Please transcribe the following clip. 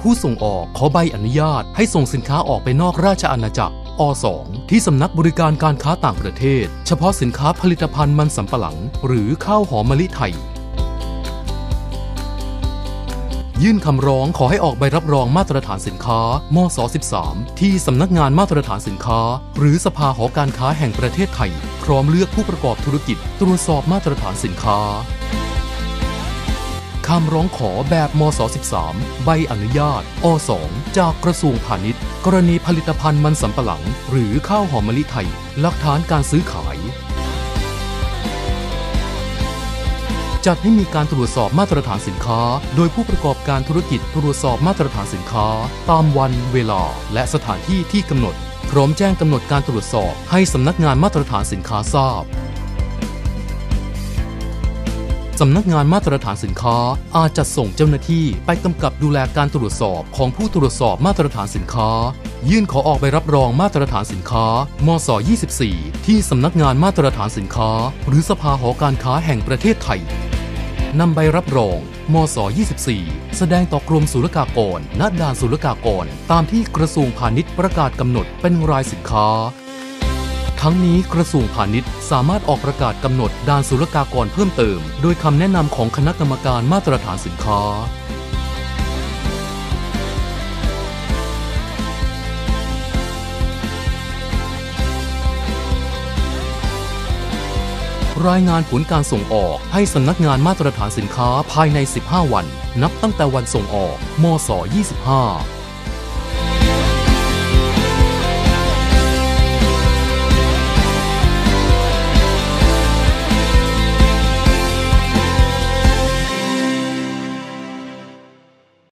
ผู้ส่งออกขอใบอนุญาต ให้ส่งสินค้าออกไปนอกราชอาณาจักร อ 2 ที่สำนักบริการการค้าต่างประเทศ เฉพาะสินค้าผลิตภัณฑ์มันสำปะหลัง หรือข้าวหอมมะลิไทย ยื่นคำร้องขอให้ออกใบรับรองมาตรฐานสินค้า มศ 13 ที่สำนักงานมาตรฐานสินค้า หรือสภาหอการค้าแห่งประเทศไทย พร้อมเลือกผู้ประกอบธุรกิจ ตรวจสอบมาตรฐานสินค้า คำร้องขอแบบมศ13 ใบอนุญาต อ 2 จากกระทรวงพาณิชย์ กรณีผลิตภัณฑ์มันสำปะหลัง หรือข้าวหอมมะลิไทย หลักฐานการซื้อขาย จัดให้มีการตรวจสอบมาตรฐานสินค้า โดยผู้ประกอบการธุรกิจตรวจสอบมาตรฐานสินค้า ตามวันเวลา และสถานที่ที่กำหนด พร้อมแจ้งกำหนดการตรวจสอบให้สำนักงานมาตรฐานสินค้าทราบ สำนักงานมาตรฐานสินค้า อาจจัดส่งเจ้าหน้าที่ไปกำกับดูแลการตรวจสอบของผู้ตรวจสอบมาตรฐานสินค้า ยื่นขอออกใบรับรองมาตรฐานสินค้า มศ 24 ที่สำนักงานมาตรฐานสินค้า หรือสภาหอการค้าแห่งประเทศไทยนำใบรับรอง มศ 24 แสดงต่อกรมศุลกากร ณ ด่านศุลกากร ตามที่กระทรวงพาณิชย์ประกาศกำหนดเป็นรายสินค้า ทั้งนี้กระทรวงพาณิชย์สามารถออกประกาศกำหนดด่านศุลกากรเพิ่มเติม โดยคำแนะนำของคณะกรรมการมาตรฐานสินค้า รายงานผลการส่งออกให้สำนักงานมาตรฐานสินค้าภายใน 15 วัน นับตั้งแต่วันส่งออก มศ 25